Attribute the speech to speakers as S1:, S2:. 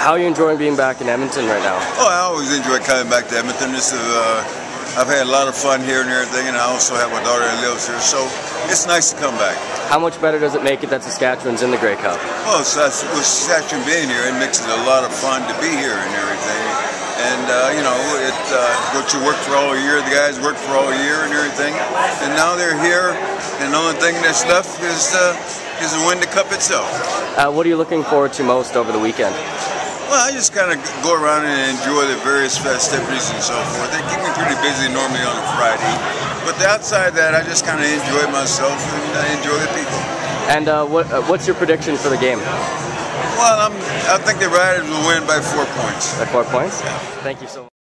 S1: How are you enjoying being back in Edmonton right now?
S2: Oh, I always enjoy coming back to Edmonton. This is, uh, I've had a lot of fun here and everything, and I also have my daughter that lives here, so it's nice to come back.
S1: How much better does it make it that Saskatchewan's in the Grey Cup?
S2: Well, so with Saskatchewan being here, it makes it a lot of fun to be here and everything. And uh, you know, it uh, what you work for all year, the guys work for all year and everything, and now they're here, and the only thing that's left is uh, is to win the cup itself.
S1: Uh, what are you looking forward to most over the weekend?
S2: Well, I just kind of go around and enjoy the various festivities and so forth. They keep me pretty busy normally on a Friday, but outside of that, I just kind of enjoy myself and I enjoy the people.
S1: And uh, what, uh, what's your prediction for the game?
S2: Well, I'm, I think the Riders will win by four points.
S1: By four points?
S2: Yeah.
S1: Thank you so much.